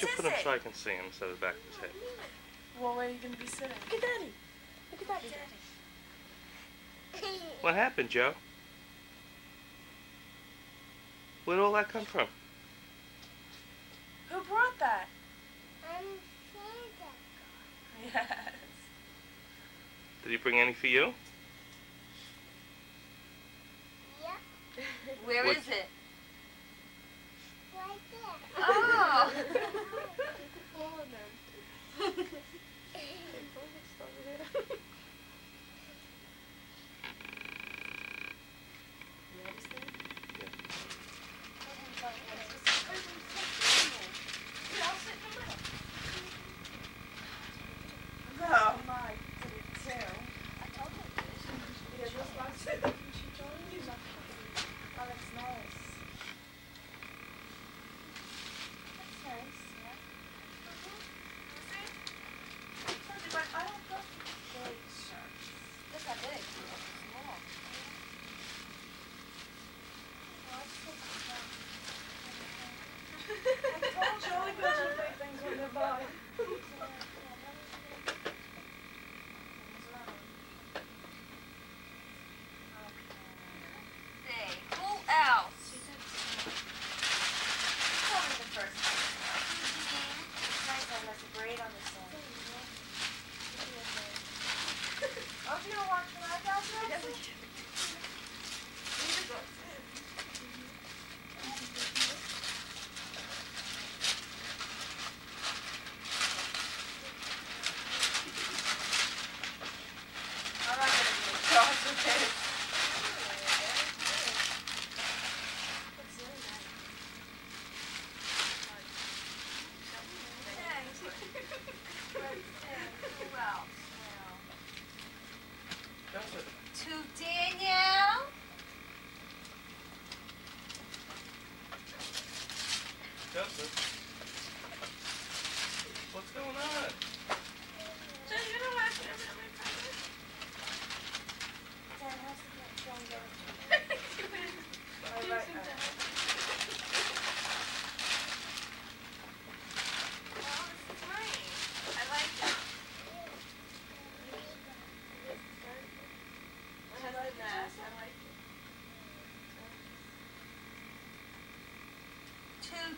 don't you put him so I can see him instead of the back of his head? Well, where are you going to be sitting? Look at Daddy. Look at Daddy. Daddy. What happened, Joe? Where did all that come from? Who brought that? I'm Santa. Yes. Did he bring any for you?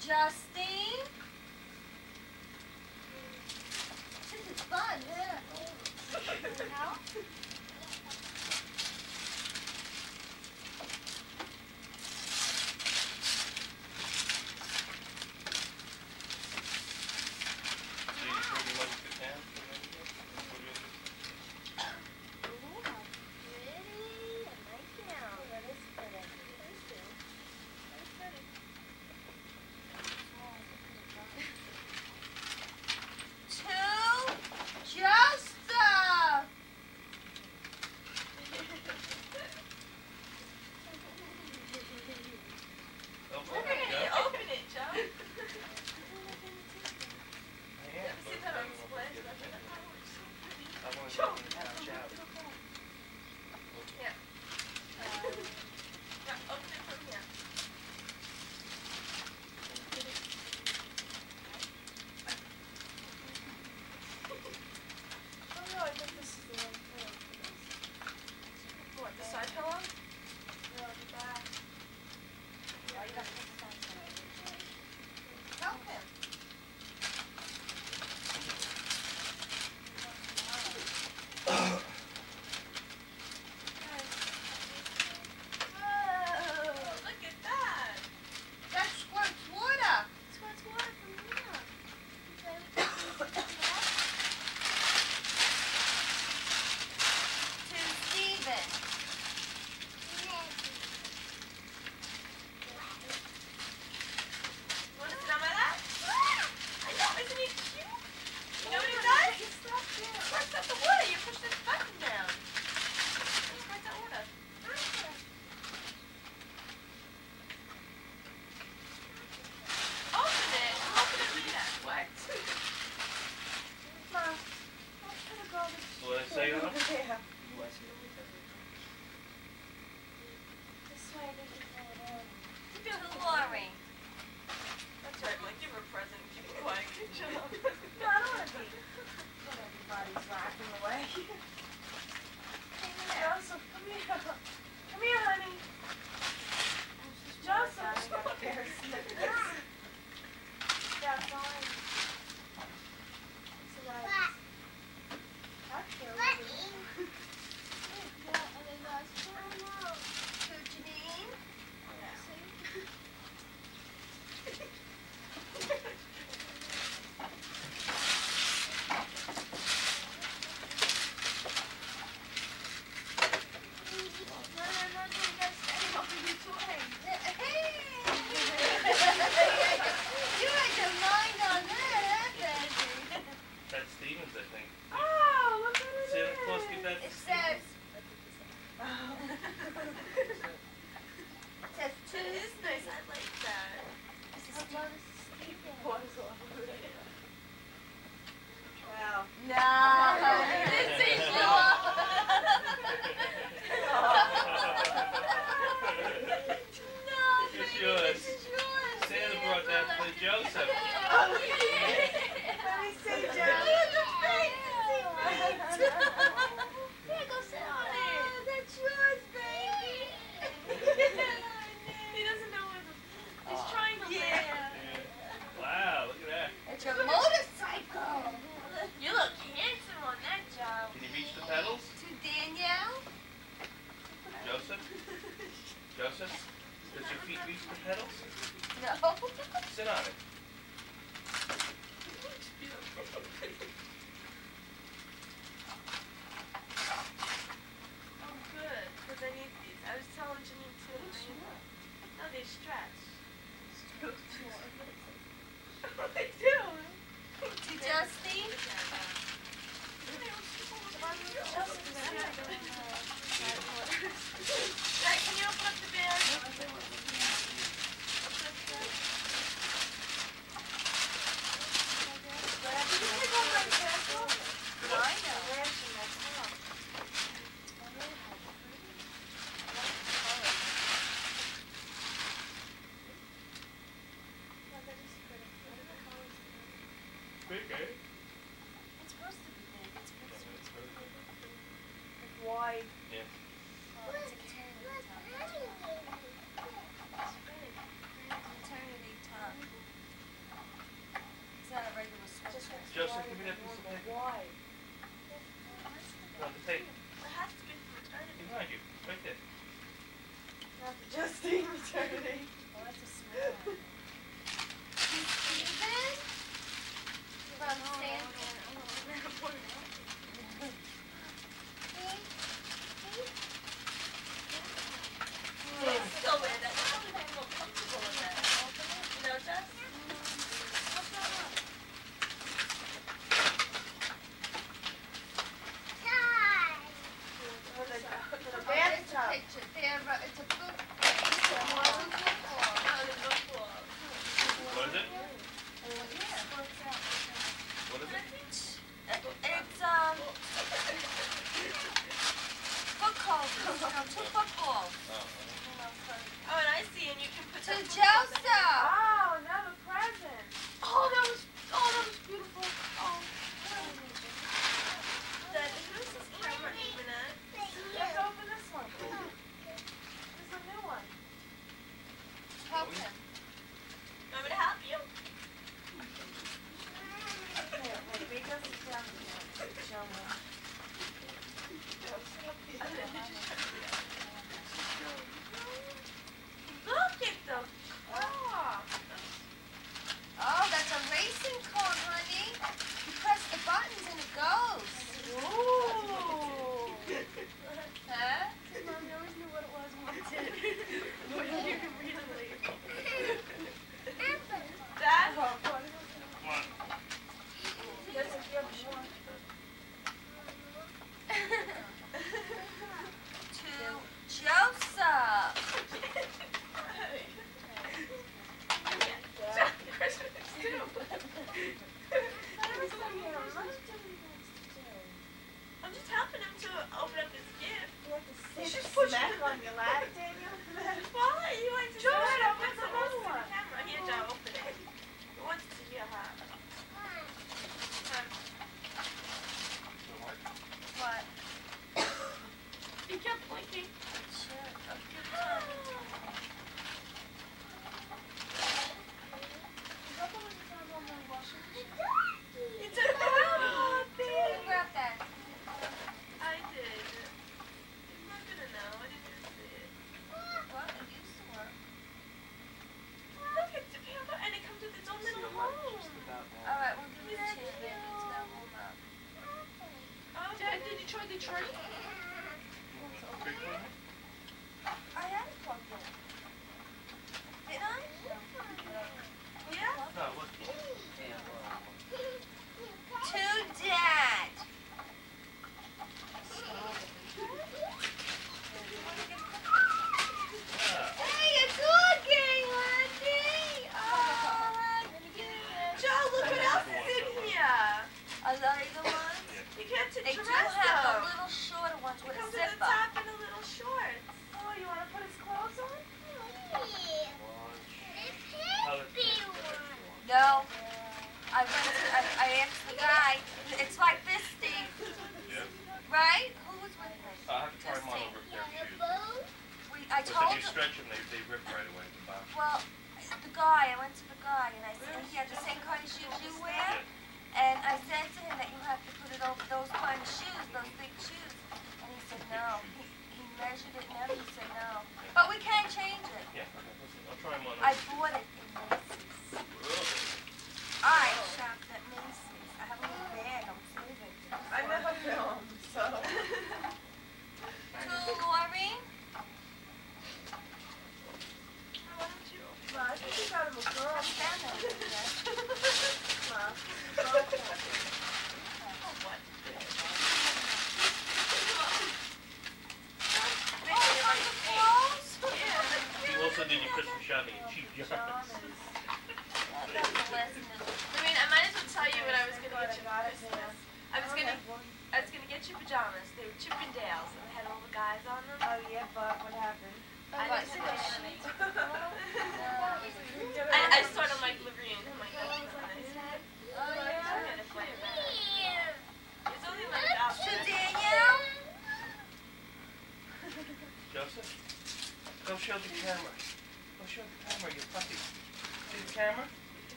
Justine?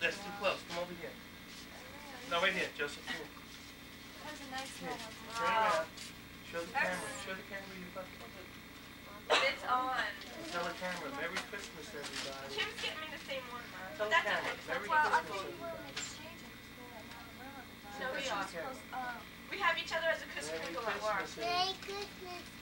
that's too close. Come over here. No, right here, Joseph. Show the camera. Show the camera. It's on. Tell the camera, Merry Christmas, everybody. Jim's getting me the same one, Tell the That's camera, okay. Merry well, Christmas. I we exchanging No, we are. We have each other as a Christmas Merry Christmas. Merry Christmas.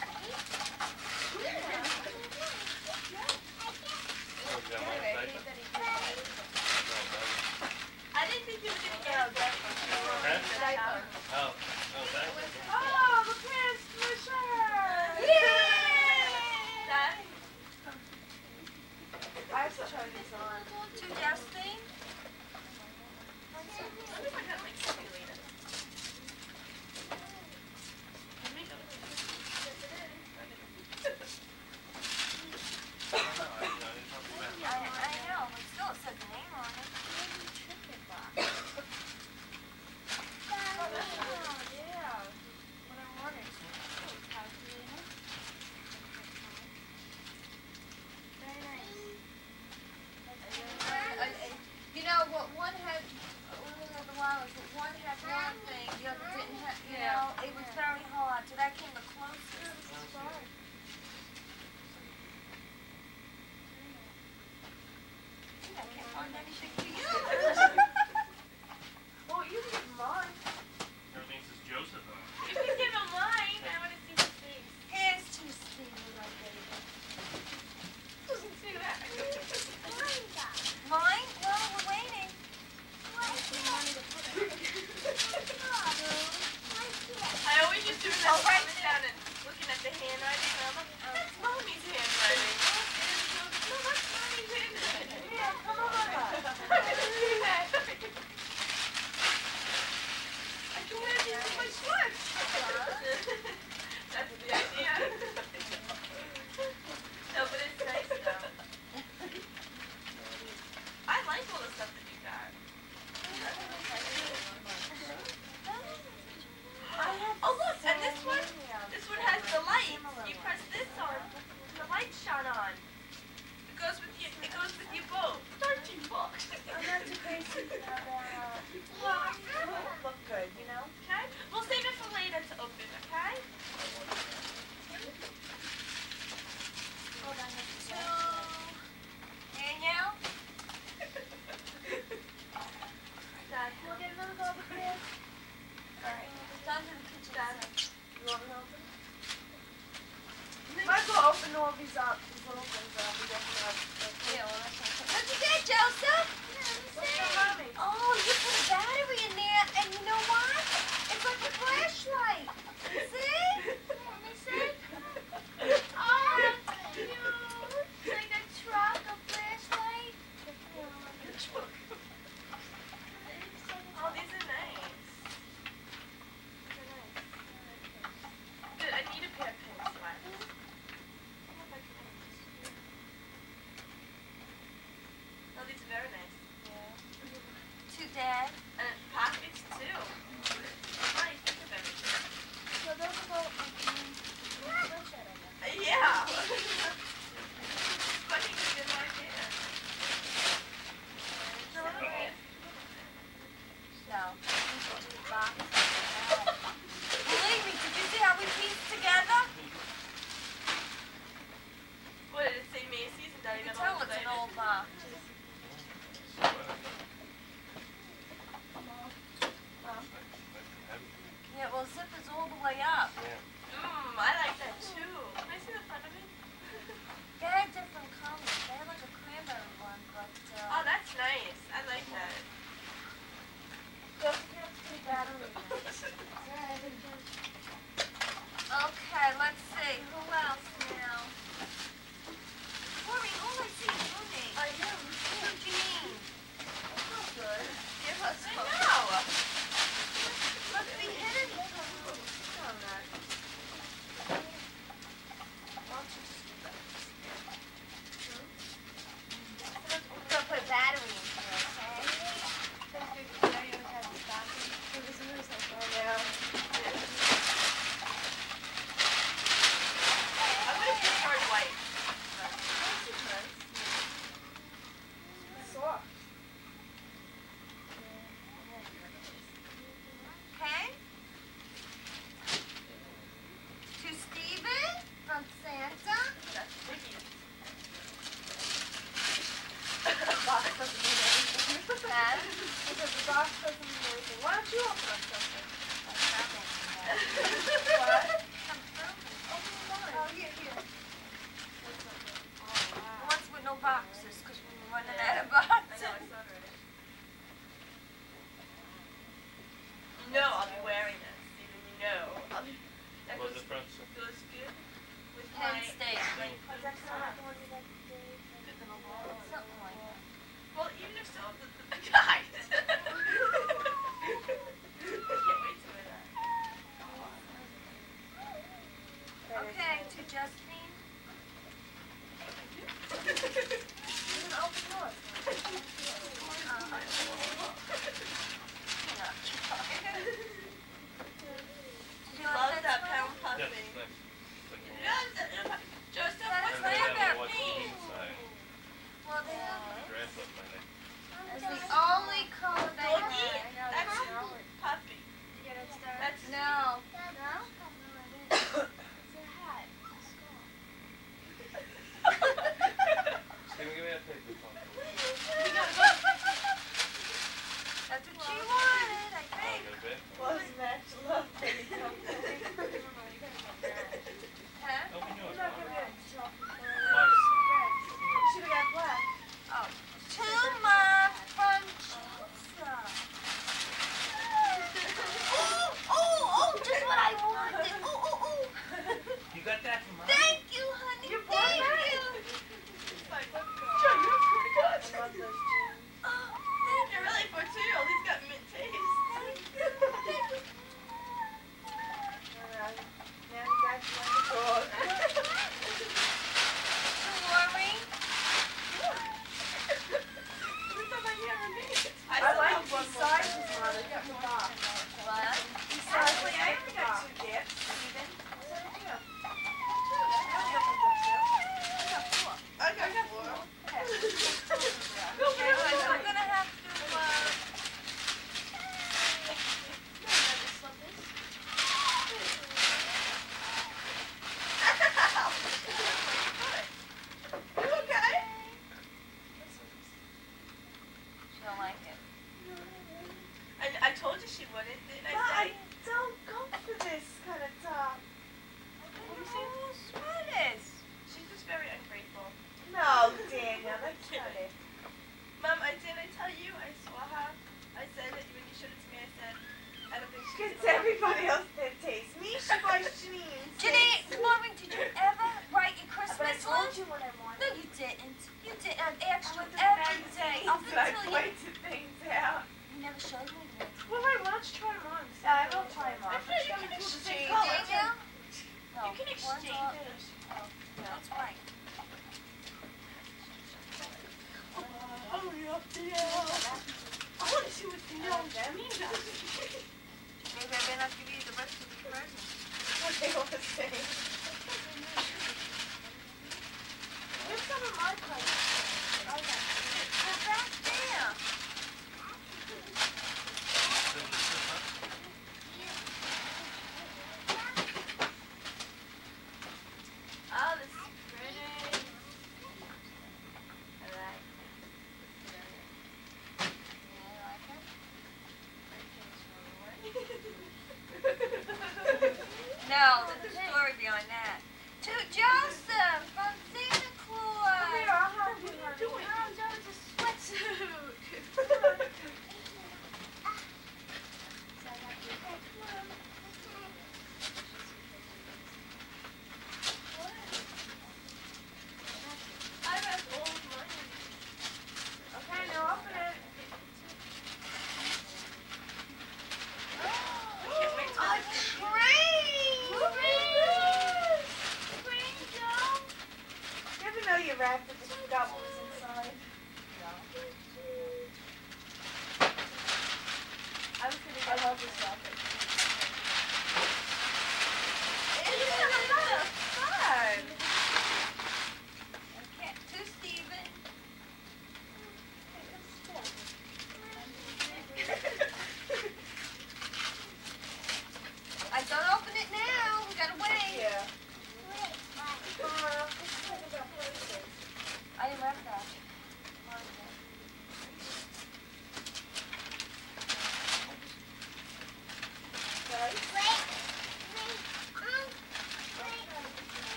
iPhone. Oh, oh. Oh, the pants! Yay! I have such a. very nice. To Dad. And don't like it. I, I told you she wouldn't. I, I, I don't go for this kind of top. What do. She's just very ungrateful. No, Daniel, that's not it. Mom, I didn't I tell you I saw her. I said that when you showed it to me, I said I don't think she. Because everybody else did taste. Me, she buys Janine. Janine, Mom, did you ever write your Christmas? But I told you what I wanted. No, you didn't to add extra every day. Up until I you... things out. You never showed me the next Well, I once try them on. So I will try them on. I you can exchange them. You can exchange it. That's right. Hurry up, I want to see. Maybe I not give you the rest of the present. What they all say. Some my. 老板。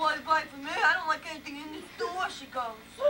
I don't like anything in the store, she goes.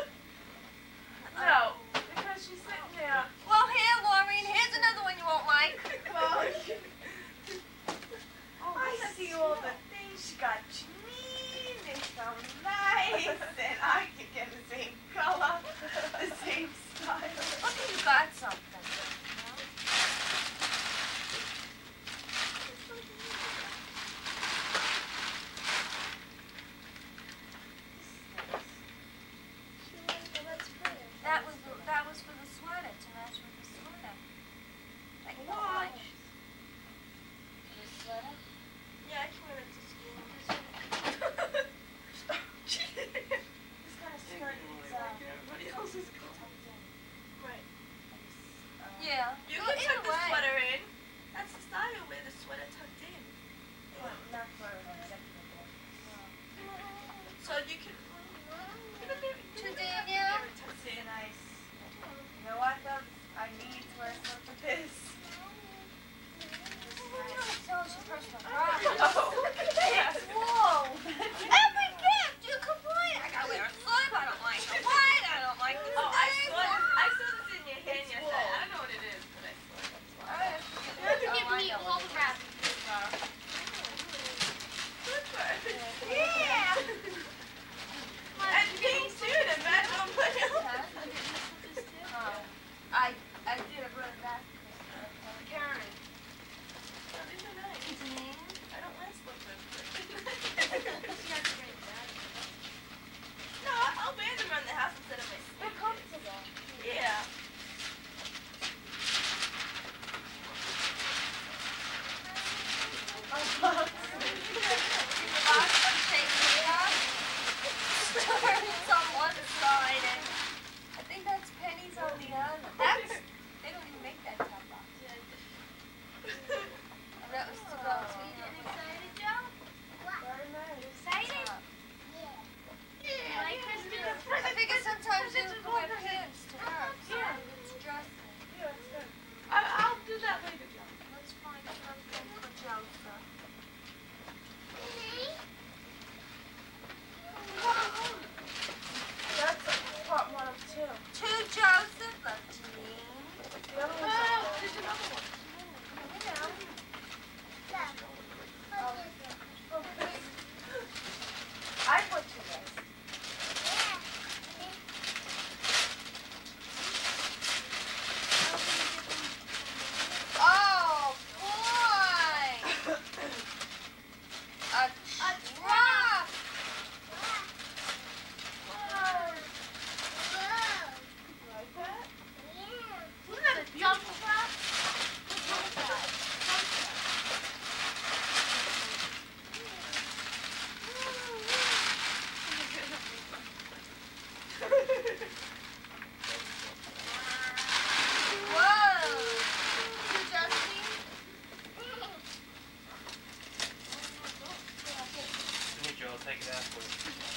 Take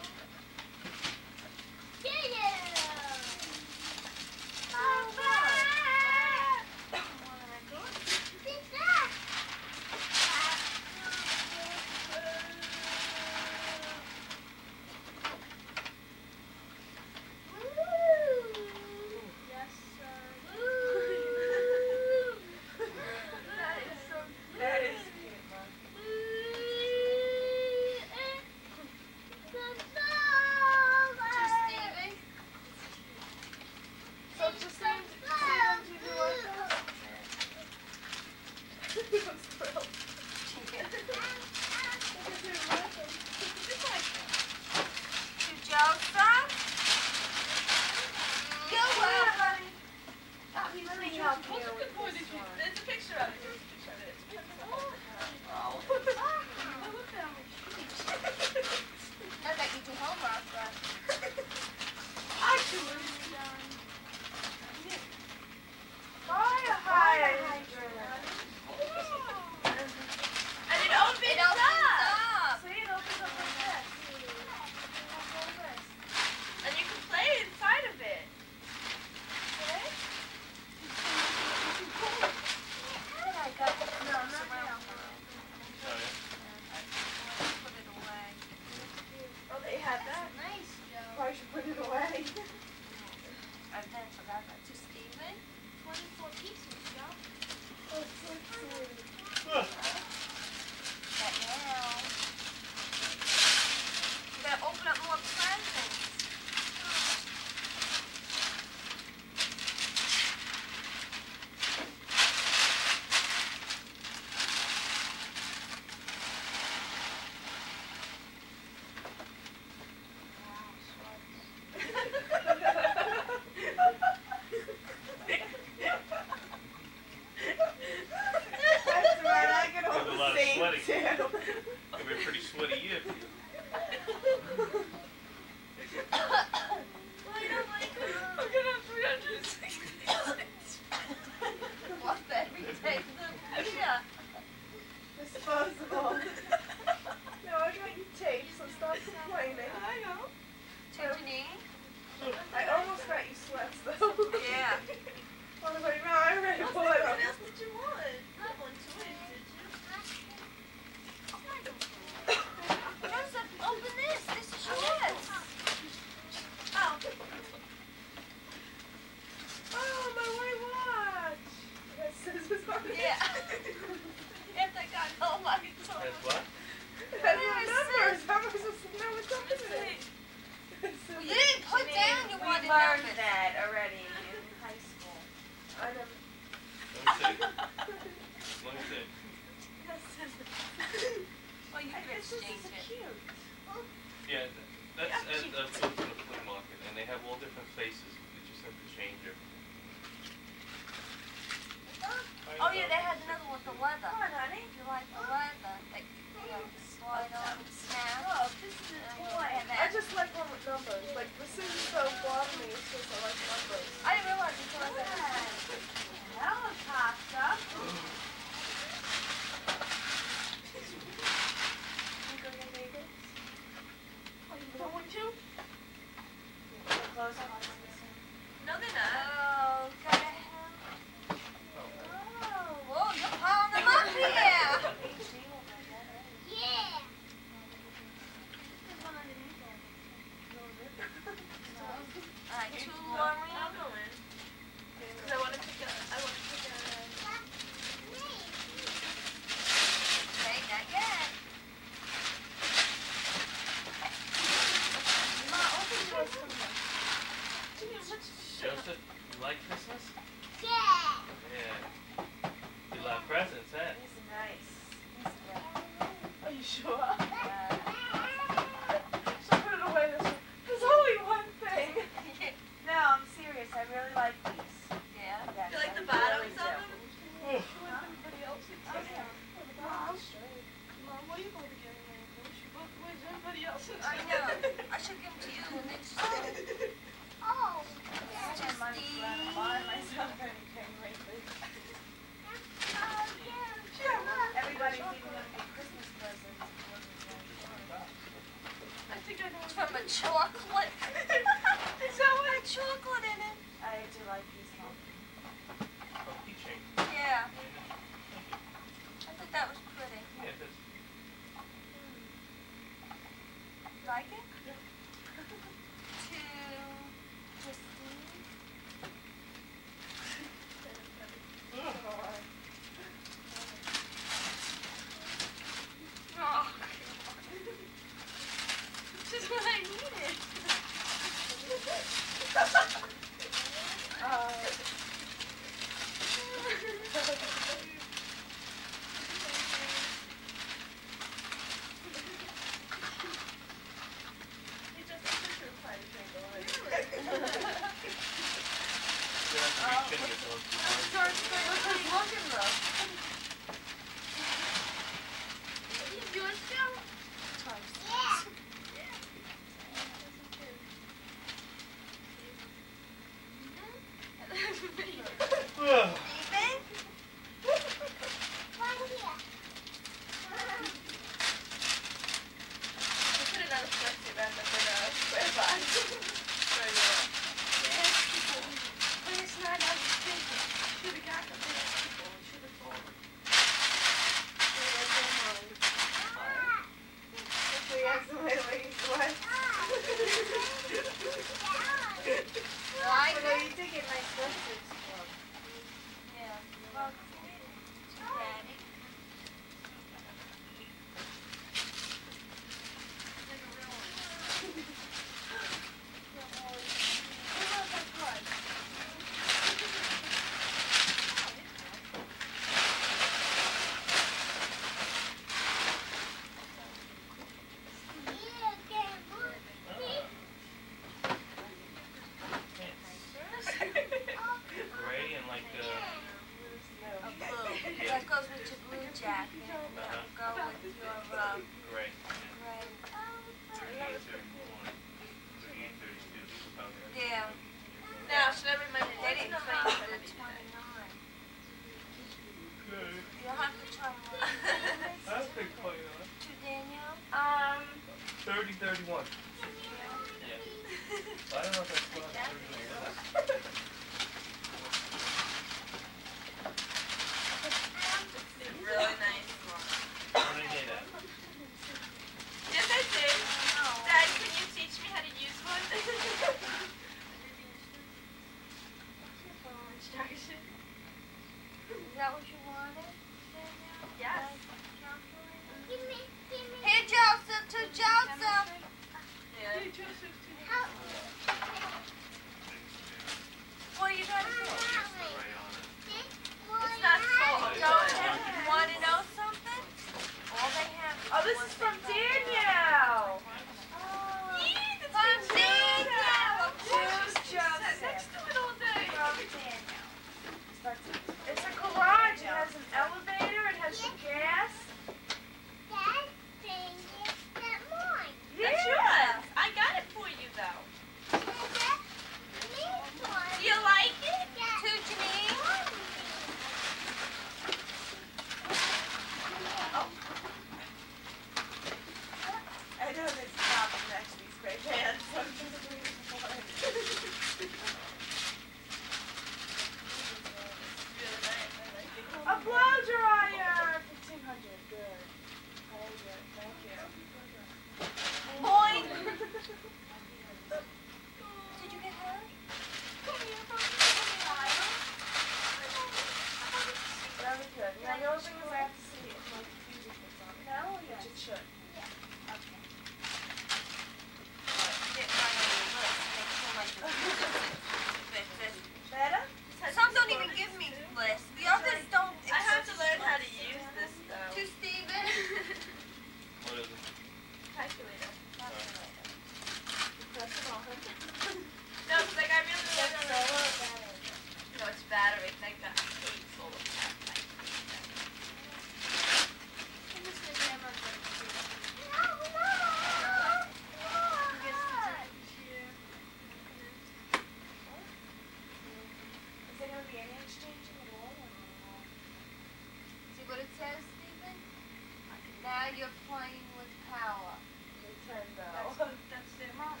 And you're playing with power. Nintendo. That's, that's their motto.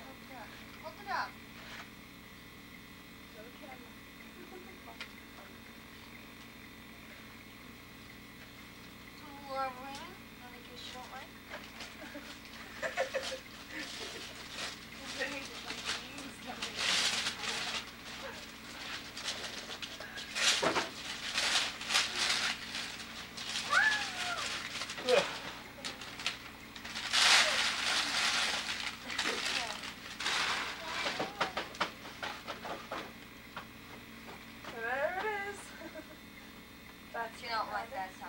Look it up. Look it up. Lorraine. don't like that.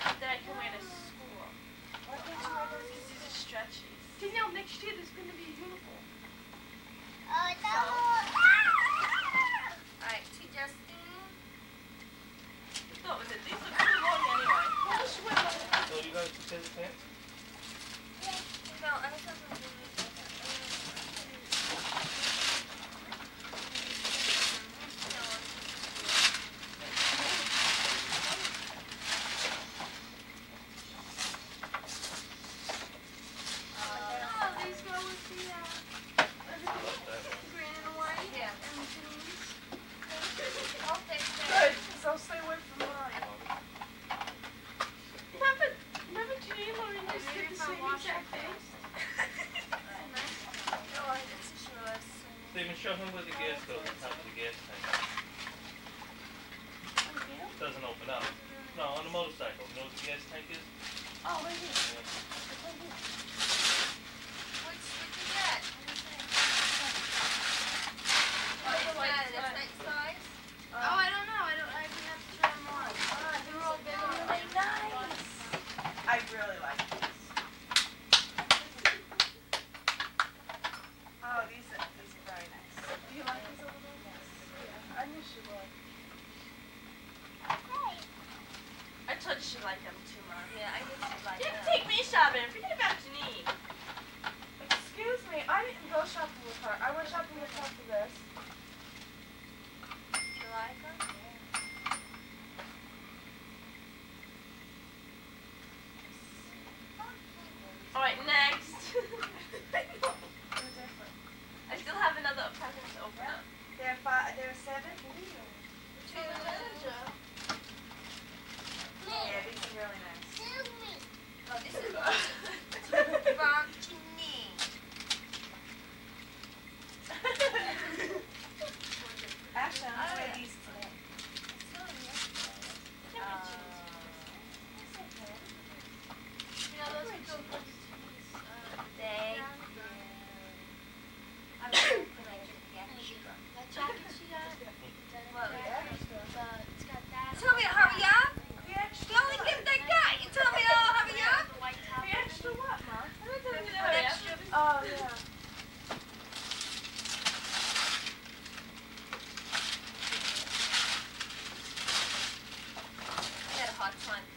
that I can wear to school. Why can you wear those? Because these are stretchy. Danielle, next year there's going to be a uniform. Oh, no. So. Alright, to Justine. Thought was that these look too long anyway. What was she wearing? So you guys to the pants? Yeah. No, I was talking about should like them too much. Yeah, I think she'd like them. Take me shopping.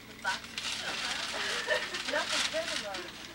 the box. Nothing's better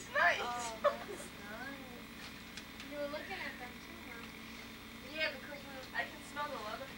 these nights. Oh, that's nice. You were looking at them too, huh? Yeah, because we, I can smell the leather.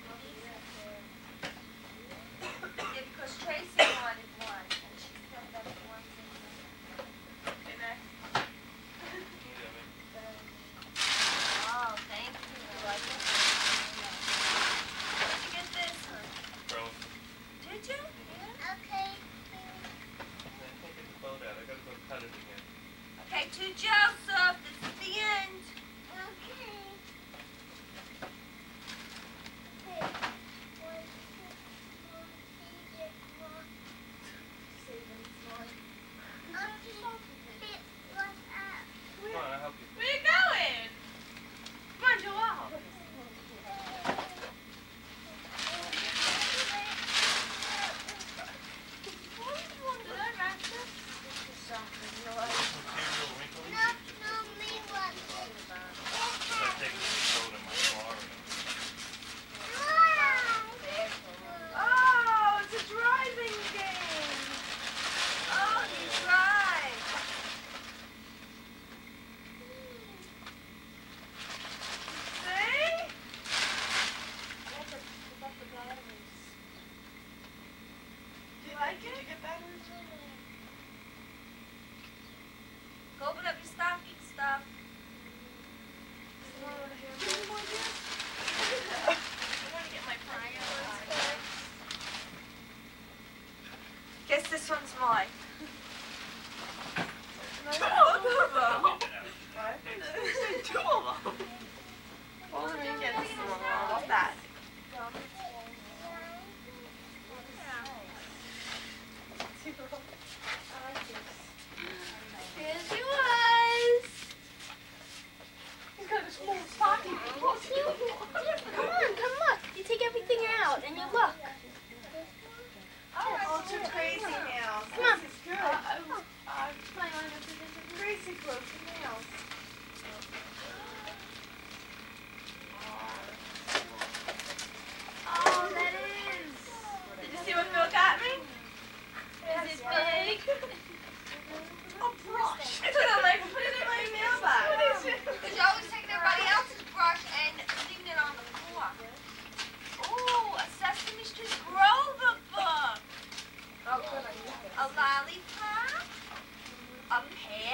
this one's mine.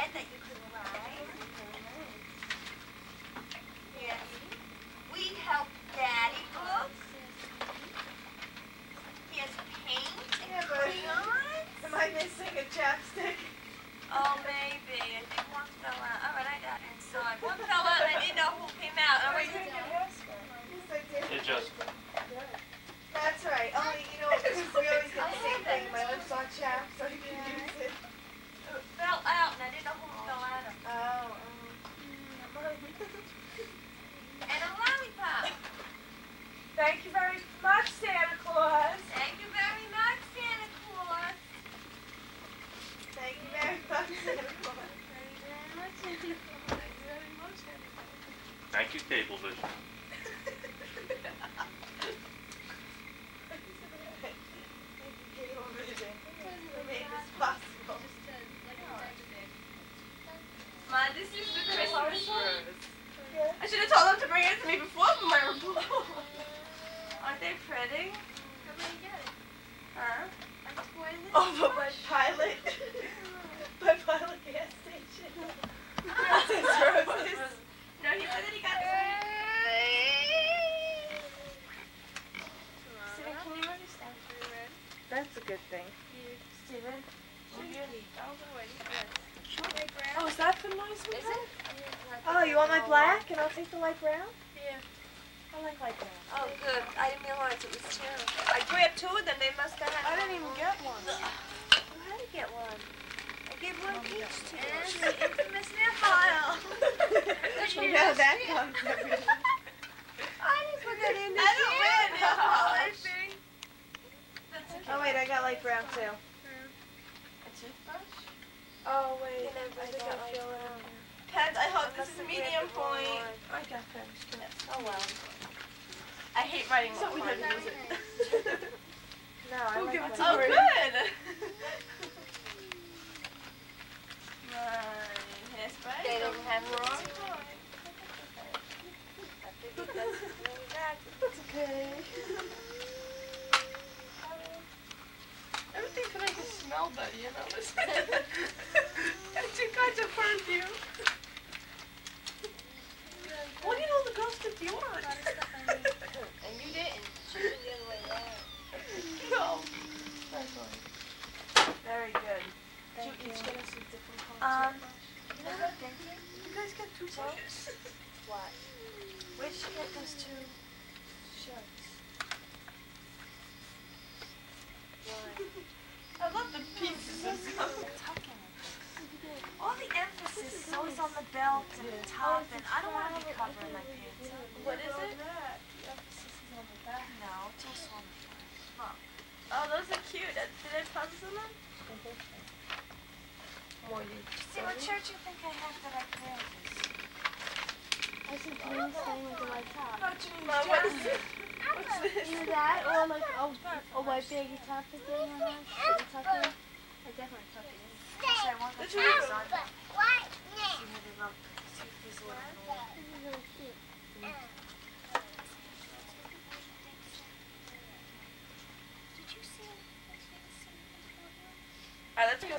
Pad that you could write. Yes. We help Daddy books. He has paint and Yeah, but- crayons. Am I missing a chapstick? Oh, maybe. I think one fell out. All right, I got it inside. One fell out and I didn't know who came out. All right. Yes, I did. It just, That's right. Only, you know, we always get the same thing. My lips are chapped, so you can use it. It fell out and I didn't know who fell out of. Oh, And a lollipop. Thank you very much, Santa Claus. Thank you very much, Santa Claus. Thank you very much, Santa Claus. thank you, Cablevision. Thank you, Cablevision, for making this possible. Ma, this is the Christmas rose. Yeah. I should have told them to bring it to me before for my report. Aren't they pretty? Huh? Oh, but my pilot, my pilot gas station. Princess Roses. No, he said that he got this. Steven, can you move your stand for a minute? That's a good thing. Steven? Oh, is that the noise we Is it? Oh, you want my black and I'll take the light brown? Yeah. I like light brown. Oh, good. I didn't realize it was two. I grabbed two of them. They must have had I didn't even get one. You had to get one. I gave one each to you. And the infamous nail file. You know that comes every I didn't put that in I don't wear nail polish. Oh wait, I got light brown too. A toothbrush? Oh wait, You know, I think got I light feel it. brown. Pens, I hope I this must is have medium grabbed the wrong point. one. I got finished. Yes. Oh, well. I hate writing So we with didn't mine. use it. No, I We'll like give it to Oh, good. Mine. Hairspray? They didn't have Wrong. wrong. I figured that's really bad. It's okay. Everything to make it smell better, you know. Got two kinds of perfume. What do you know the girls did deodorant? And you didn't. She went the other way around. no. Very good. Did you each get us a different color? Um. You know what I'm thinking? you guys get two shirts. What? Where'd she get those two shirts? I love the pieces of stuff. All the emphasis is always on the belt and the top, and I don't want to be covering my pants. What is it? No, just on the front. Oh, those are cute. Did I puzzle on them? More you. See, what shirt you think I have that I can wear this? I said jeans staying with the white top. Oh, Jimmy, Mom, what is it? What's this? Either that or like a, a white baggy top that they don't have. Should we tuck it in? I definitely tuck it in. Actually, I want the Which one is on. What? See how they look. See if these look. This is really cute. Mm. Did you see Alright, let's go.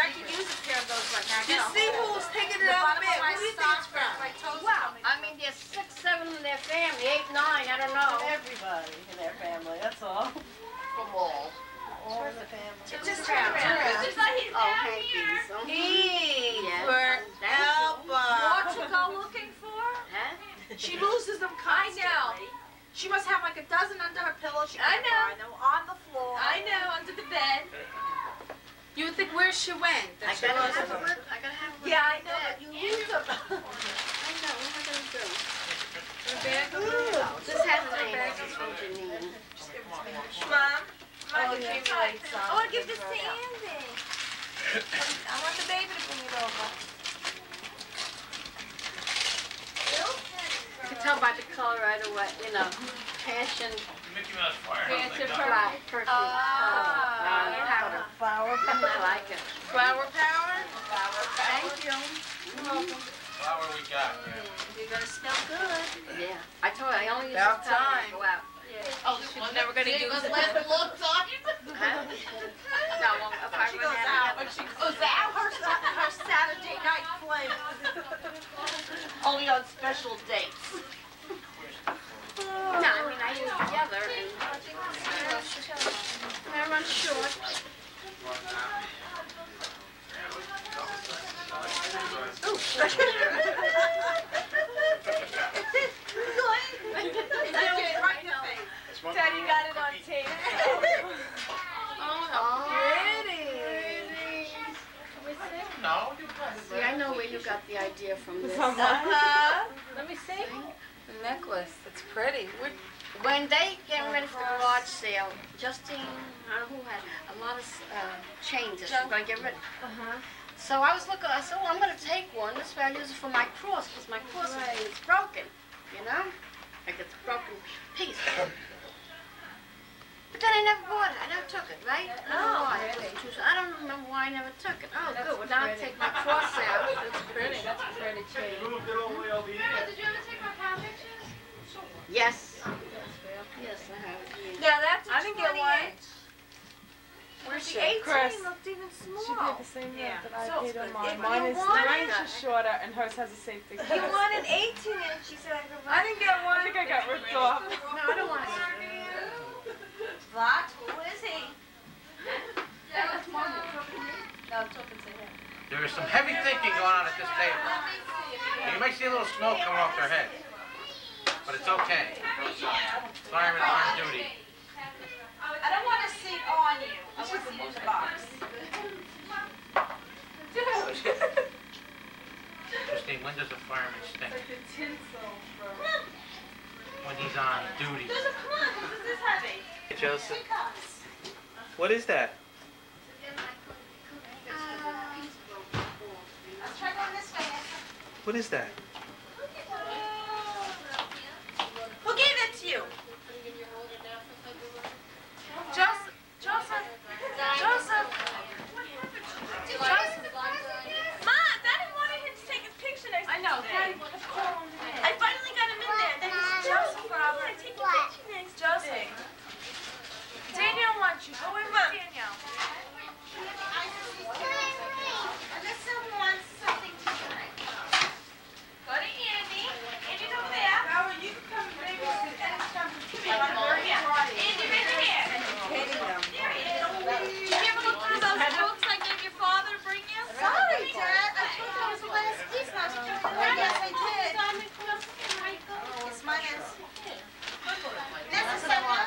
I can use a pair of those right now. You see who's taking it out of bed? Who do you think it's from? Wow. I mean, there's six, seven in their family, eight, nine, I don't know. Everybody in their family, that's all. From all. All the family. Just, just around. around. Just like he's oh, down here. So he yes. for help. What you go looking for? Huh? She loses them constantly. I. She must have like a dozen under her pillow. She I know. On the floor. I know, under the bed. You would think where she went. I That she gotta have a look, I gotta have a look. Yeah, I know, that. but you lose them. I know, what am I gonna do? Mom, This has an name, this is from Janine. Mom, Oh, give yeah. me. Oh, I give this to Andy. I want the baby to bring it over. You can tell by the color right away, you know, passion, Mickey Mouse fire. passion flower, perfume, uh, powder. Flower I like it. Flower power? Thank you. Flower we got. You're gonna smell good. Yeah, I told her, I only use About this time. to go out. Oh, she's never gonna use it. let the look talk. Huh? No, well, if I She run goes out. out When of she goes out, her, her Saturday night flame. Only on special dates. No, I mean, I use together and I run short. Daddy got it on tape. Oh, No, you got it. See, I know where you got the idea from this. Uh-huh. Let me see. The necklace. It's pretty. Where- When they get ready for the garage sale, Justine, uh, who had a uh, chains that she's going to get rid of. So I was looking, I said, oh, I'm going to take one. This way I use it for my cross, because my cross is broken, you know? Like it's a broken piece. But then I never bought it. I never took it, right? I don't know why. It was too- I don't remember why I never took it. Oh, good. Well, now I take my cross out. That's pretty. That's a pretty chain. Yes. Yes, I have. Yeah. That's a I didn't get one. Inch. Where's The she? 18 Chris. looked even smaller. She small. paid the same Yeah. rate that I So, paid on mine. Mine is want three inches shorter and hers has a safety He case. wanted 18 inch. She said I could I didn't get one. I think I got ripped off. No, I don't want to. What? Who is he? There is some heavy thinking going on at this table. You may see a little smoke coming off their head. But it's okay. Firemen are on duty. I don't want a seat on you. I want the box box. Christine, when does a fireman stink? When he's on duty. Joseph, come on. This is this heavy. Joseph, what is that? Uh, Let's try going this way. What is that? Who gave that to you? Joseph. Joseph. Joseph. Joseph. Mom, Daddy wanted him to take his picture next to I know. Daddy I finally got him in there. Then he said, Joseph, Robert, take a picture next. Joseph. Danielle wants you. Go in with Danielle. Alyssa wants something to drink. Go to Andy. Andy's over there. Howard, you can come and babysit anytime. Come here. Andy, right here. There he is. Did you ever look through those books I gave your father to bring you? Sorry, Dad. I thought that was the last piece. and I was trying to Oh, yes, I did. Yes, mine is. This is someone.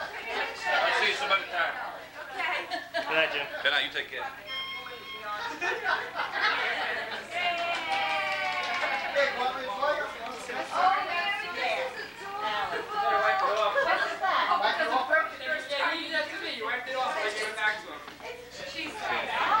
I'll see you some other time. Good night, Jim. Good night, you take care. Good,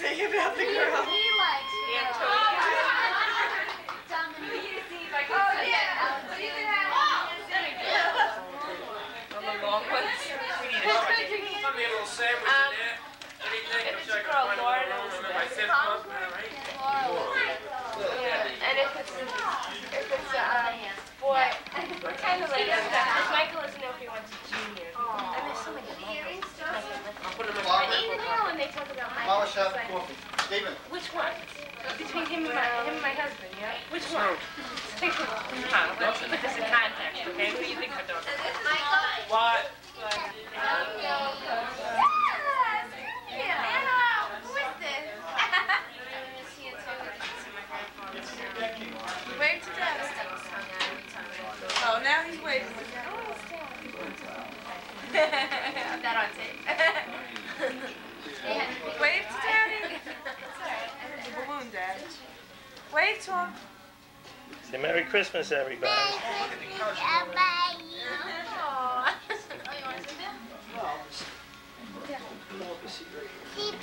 discrepancy about the girl. He likes you. Oh, yeah. So you can have. On the long ones. We need a second. Some little sandwich in there. Anything, I'm sure I can find another room. Remember I said month now, right? And if it's, if it's a um, boy, we're kind of like that. Michael doesn't know if he wants a junior. And there's so many I'll put them in But even now, when they talk about Michael, Mama it's shop like, coffee. Stephen. which one? Between him and my, him and my husband, yeah? Which one? Think of huh, let's put this in context, okay? Who do you think we're talking about? What? Wave to Dad. Oh, now he's waving. That on tape. Wave to Daddy. The balloon, Dad. Wave to him. Say Merry Christmas, everybody. Keep